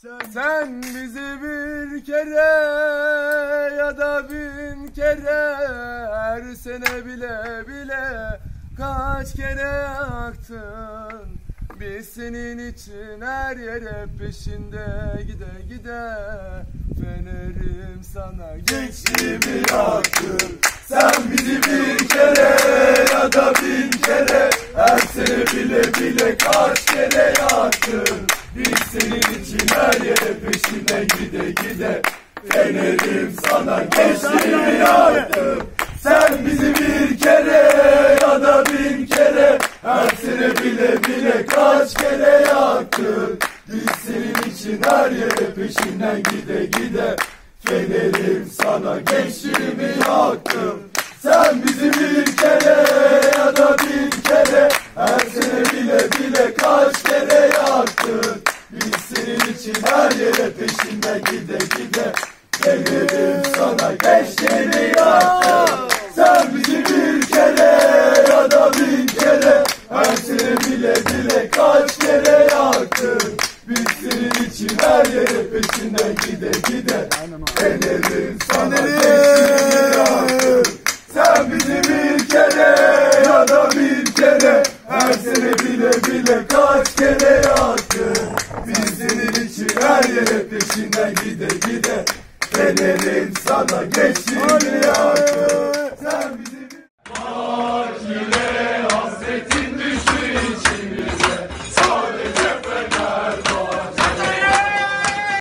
Sen bizi bir kere ya da bin kere her sene bile bile kaç kere yaktın Biz senin için her yere peşinde gide gide Fenerim sana. Gençliğimi yaktın. Sen bizi bir kaç kere yaktın? Biz senin için her yere peşinde gide gide. Fenerim sana gençliğimi yaktım Sen bizi bir kere ya da bin kere. Her sene bile bile kaç kere yaktın? Biz senin için her yere peşinden gide gide. Fenerim sana gençliğimi yaktım Sen bizi bir kere için her yere peşinden gide gide. Fenerim sana gençliğimi yaktım Sen bizi bir kere ya da bin kere. Her sene bile bile kaç kere yaktın. Biz senin için her yere peşinden gide gide. Fenerim sana gençliğimi yaktım Sen bizi bir kere ya da bin kere. Her sene bile bile kaç her yere peşinden gide gide Fenerim sana gençliğimi yaktım Sen